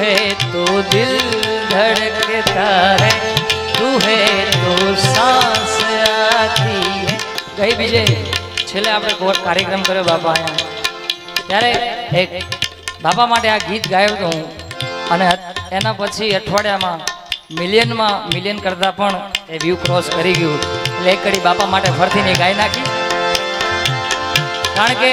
है तो दिल धड़कता है तू है तो सांस आती है ગઈ બીજે છેલ્લે આપણે કોઈ કાર્યક્રમ કર્યો બાપા અહીંયા ત્યારે એક બાપા માટે આ ગીત ગાયું હતું હું અને એના પછી અઠવાડિયામાં મિલિયનમાં મિલિયન કરતાં પણ એ વ્યૂ ક્રોસ કરી ગયું એટલે એક કડી બાપા માટે ફરથી ને ગાઈ નાખી કારણ કે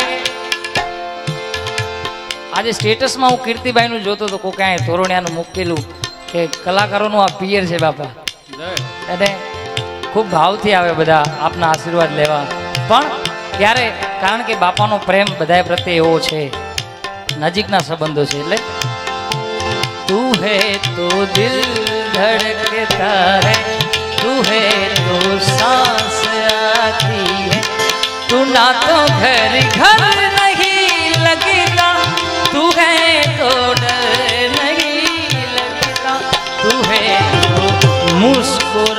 આજે સ્ટેટસમાં હું કીર્તિભાઈનું જોતો હતો કોઈ ક્યાંય તોરણિયાનું મૂકેલું કે કલાકારોનું આ પિયર છે બાપા. અને ખૂબ ભાવથી આવે બધા આપના આશીર્વાદ લેવા. પણ ત્યારે કારણ કે બાપાનો પ્રેમ બધા પ્રત્યે એવો છે, નજીકના સંબંધો છે, એટલે તું હે તો દિલ ધડકતા હે તું હે તો સાસ આતી હે. તું ના તો ઘર ઘર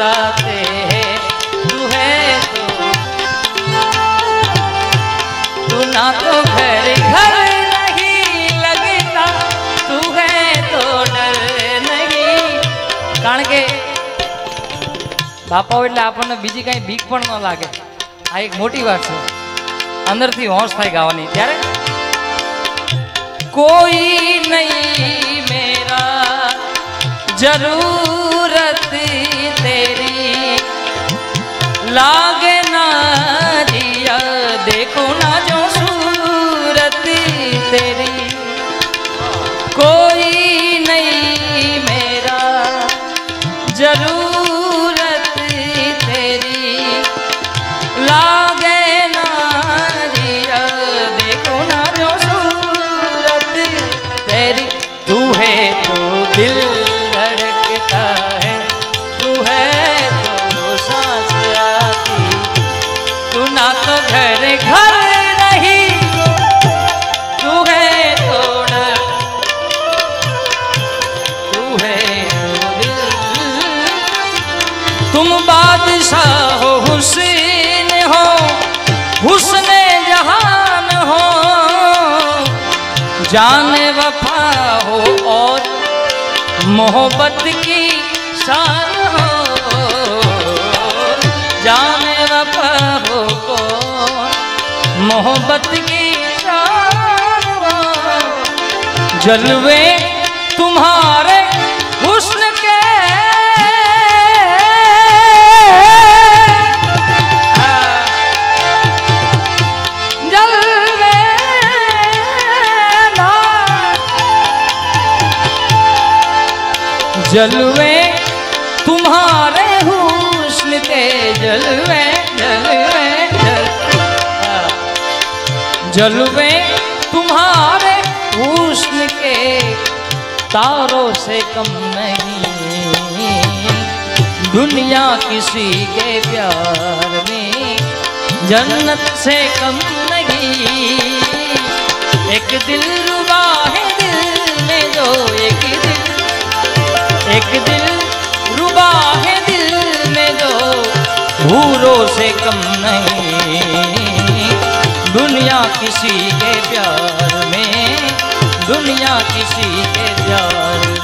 मुस्कुराते हैं तू है तो तू ना तो घर घर नहीं लगता तू है तो डर नहीं કારણ કે બાપાઓ એટલે આપણને બીજી કાંઈ બીક પણ ન લાગે આ એક મોટી વાત છે અંદરથી હોશ થાય ગાવાની ત્યારે કોઈ નહીં મેરા જરૂરત लागे ना देखो ना जो सूरत तेरी। कोई नहीं मेरा, ज़रूरत तेरी। लागे नारिया देखो ना जो सूरत तेरी। तू है तो दिल धड़कता है। तुम बादशाह हो, हुसैन हो, हुस्न जहान हो। जाने वफा हो और मोहब्बत की शान हो। जाने वफा हो मोहब्बत की शान हो। जलवे तुम्हारे जलवे, तुम्हारे हुस्न के जलवे जलवे जलवे। तुम्हारे हुस्न के तारों से कम नहीं। दुनिया किसी के प्यार में जन्नत से कम नहीं। एक दिल रुबा से कम नहीं। दुनिया किसी के प्यार में दुनिया किसी के प्यार में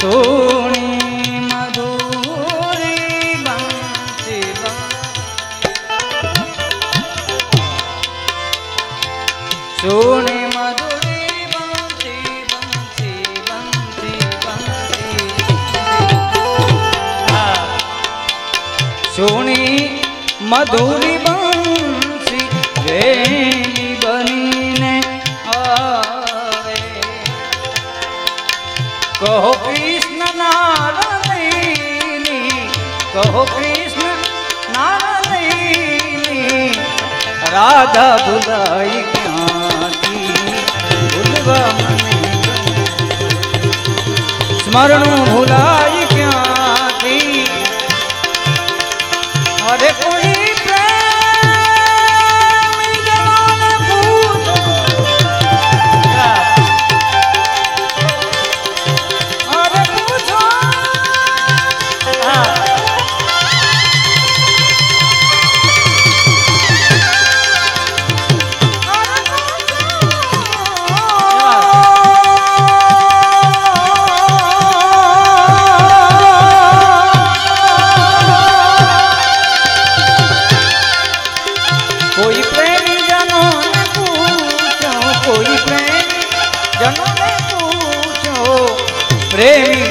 સોની મધુરી બંસી સોની મધુરી બંસી બંસી બંસી બંસી સોની મધુરી બંસી વેલી कृष्ण नाम राधा बुलाई ख्याति स्मरण भुलाई જનોને પૂછો પ્રેમી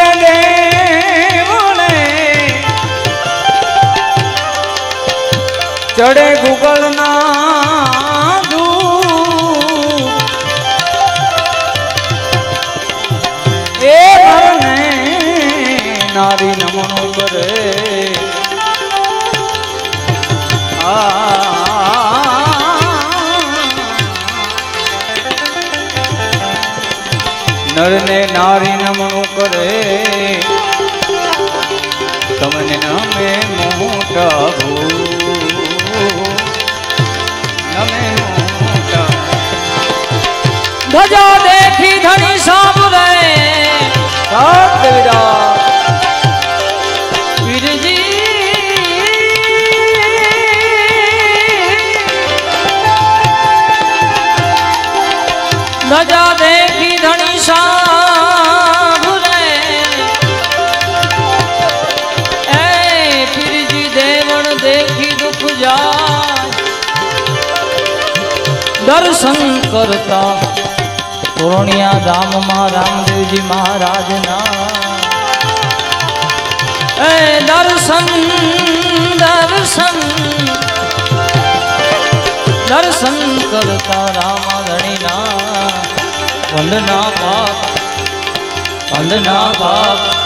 ચડે ગૂગલ ના એ નારી નમણું કરે. નરને નારી નમણું કરે. તમને અમે મોટા ભૂ ध्वजो देखी धनी साबुरे ध्वजो देखी धनी साबुरे फिर जी देवण देखी दुख जा। दर्शन करता પૂર્ણિયા ધામમાં રામદેવજી મહારાજના. એ દર્શન દર્શન. દર્શન કરતા રામાધણીના વંદના બાપ વંદના પાપ